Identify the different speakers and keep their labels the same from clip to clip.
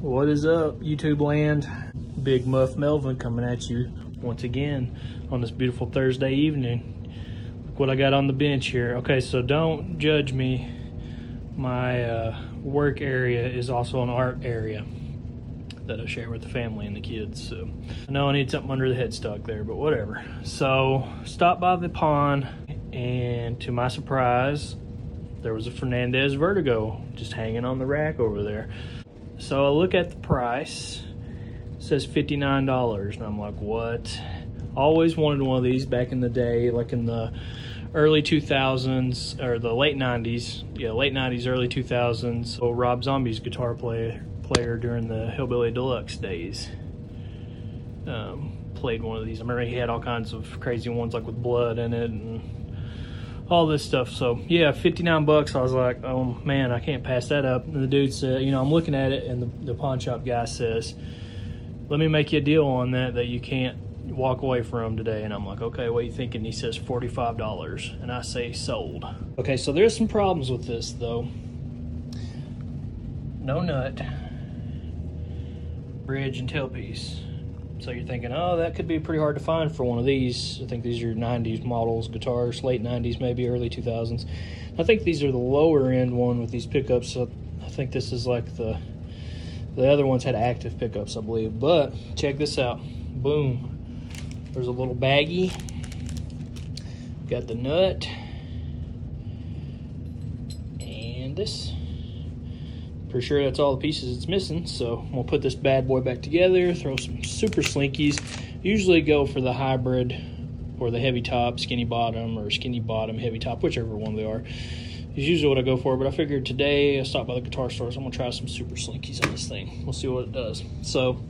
Speaker 1: What is up, YouTube land? Big Muff Melvin coming at you once again on this beautiful Thursday evening. Look what I got on the bench here. Okay, so don't judge me. My uh, work area is also an art area that I share with the family and the kids. So I know I need something under the headstock there, but whatever. So stop by the pond, and to my surprise, there was a Fernandes Vertigo just hanging on the rack over there. So I look at the price, it says $59, and I'm like, what? Always wanted one of these back in the day, like in the early 2000s, or the late 90s. Yeah, late 90s, early 2000s. So Rob Zombie's guitar player, player during the Hellbilly Deluxe days. Um, played one of these. I remember he had all kinds of crazy ones, like with blood in it, and all this stuff. So yeah, 59 bucks. I was like, oh man, I can't pass that up. And the dude said, you know, I'm looking at it and the, the pawn shop guy says, let me make you a deal on that that you can't walk away from today. And I'm like, okay, what are you thinking? He says $45 and I say sold. Okay, so there's some problems with this though. No nut, bridge and tailpiece. So you're thinking, oh, that could be pretty hard to find for one of these. I think these are 90s models, guitars, late 90s, maybe early 2000s. I think these are the lower end one with these pickups. So I think this is like the the other ones had active pickups, I believe. But check this out. Boom. There's a little baggie. Got the nut. And this. Pretty sure that's all the pieces it's missing. So we'll put this bad boy back together, throw some super slinkies. Usually go for the hybrid or the heavy top, skinny bottom, or skinny bottom, heavy top, whichever one they are. Is usually what I go for, but I figured today I stopped by the guitar store, so I'm gonna try some super slinkies on this thing. We'll see what it does. So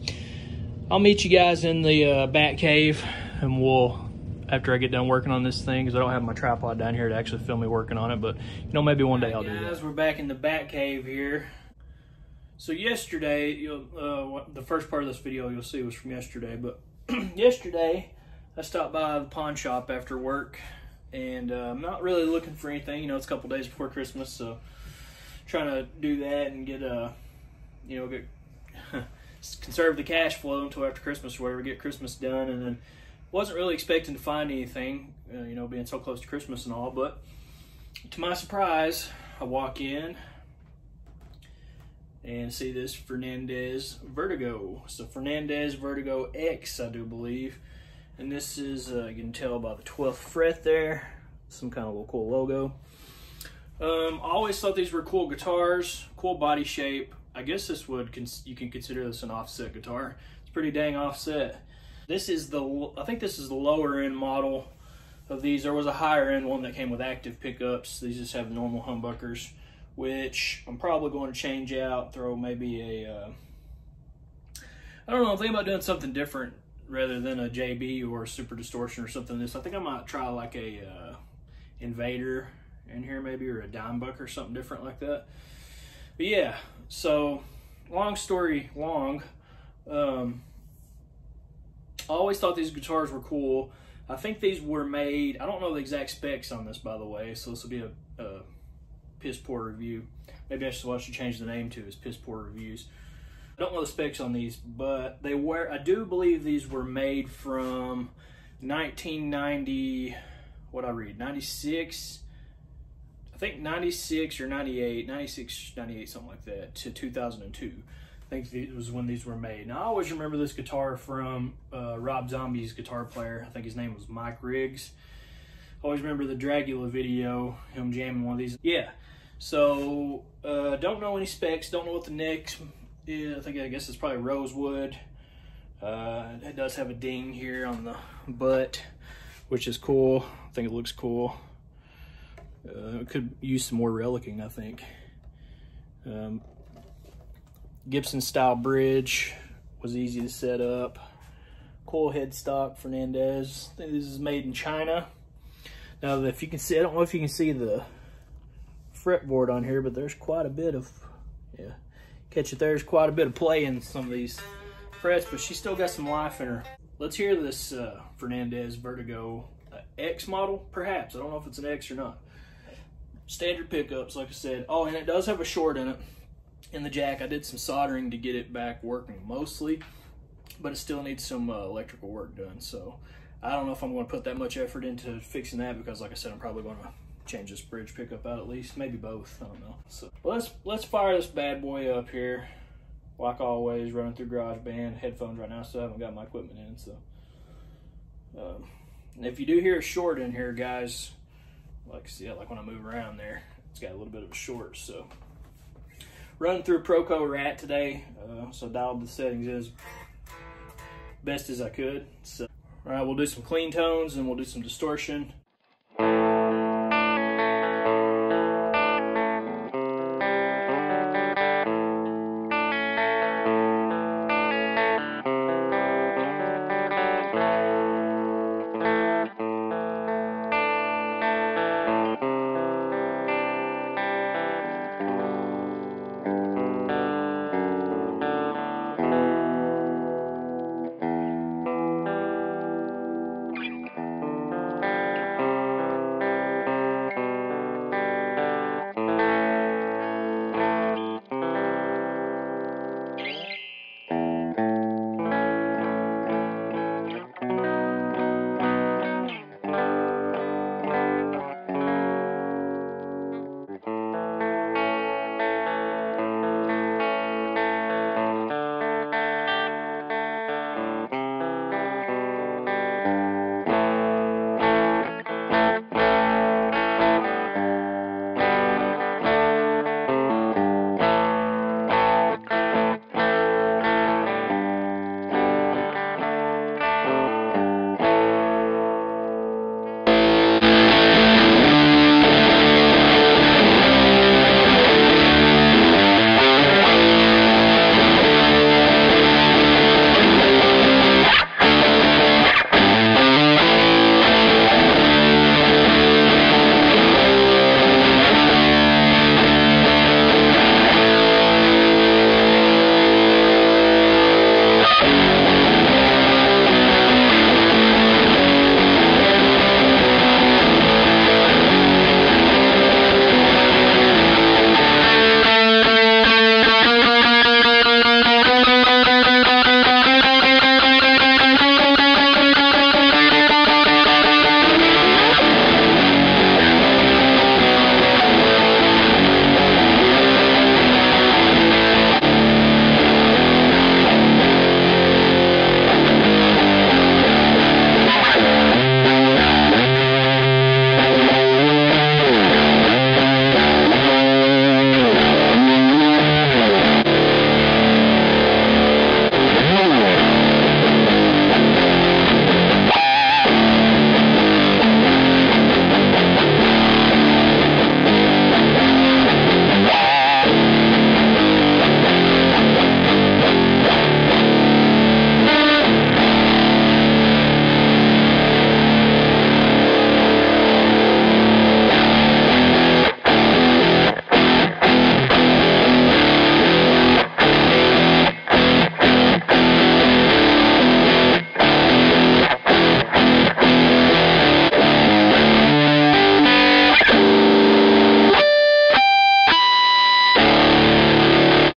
Speaker 1: I'll meet you guys in the uh, bat cave, and we'll after I get done working on this thing because I don't have my tripod down here to actually film me working on it. But you know, maybe one day I'll do that. Guys, we're back in the bat cave here. So yesterday, uh, the first part of this video you'll see was from yesterday, but yesterday I stopped by the pawn shop after work and uh, I'm not really looking for anything. You know, it's a couple days before Christmas, so trying to do that and get, uh, you know, get conserve the cash flow until after Christmas or whatever, get Christmas done, and then wasn't really expecting to find anything, uh, you know, being so close to Christmas and all, but to my surprise, I walk in, and see this Fernandes Vertigo. So Fernandes Vertigo X, I do believe. And this is, uh, you can tell by the 12th fret there, some kind of little cool logo. Um, I always thought these were cool guitars, cool body shape. I guess this would, you can consider this an offset guitar. It's pretty dang offset. This is the, I think this is the lower end model of these. There was a higher end one that came with active pickups. These just have normal humbuckers which I'm probably going to change out, throw maybe a, uh, I don't know, I'm thinking about doing something different rather than a JB or a Super Distortion or something this. I think I might try like a uh, Invader in here maybe, or a Dimebuck or something different like that. But yeah, so long story long, um, I always thought these guitars were cool. I think these were made, I don't know the exact specs on this, by the way, so this will be a, a Piss Poor Review. Maybe I should, well, I should change the name to is Piss Poor Reviews. I don't know the specs on these, but they were, I do believe these were made from 1990, what I read, 96, I think 96 or 98, 96, 98, something like that, to 2002. I think it was when these were made. Now, I always remember this guitar from uh, Rob Zombie's guitar player. I think his name was Mike Riggs. Always remember the Dragula video, him jamming one of these. Yeah, so, uh, don't know any specs, don't know what the neck is. I think, I guess it's probably rosewood. Uh, it does have a ding here on the butt, which is cool. I think it looks cool. Uh, could use some more relicking, I think. Um, Gibson style bridge was easy to set up. Coil headstock Fernandes. I think this is made in China. Now, if you can see, I don't know if you can see the fretboard on here, but there's quite a bit of, yeah, catch it there's quite a bit of play in some of these frets, but she's still got some life in her. Let's hear this uh, Fernandes Vertigo uh, X model, perhaps. I don't know if it's an X or not. Standard pickups, like I said. Oh, and it does have a short in it. in the jack. I did some soldering to get it back working mostly, but it still needs some uh, electrical work done. So I don't know if I'm going to put that much effort into fixing that because, like I said, I'm probably going to change this bridge pickup out at least, maybe both. I don't know. So let's let's fire this bad boy up here. Like always, running through GarageBand, headphones right now. Still haven't got my equipment in, so. Um, if you do hear a short in here, guys, like see, like when I move around there, it's got a little bit of a short. So running through Proco Rat today, uh, so dialed the settings as best as I could. So all right, we'll do some clean tones and we'll do some distortion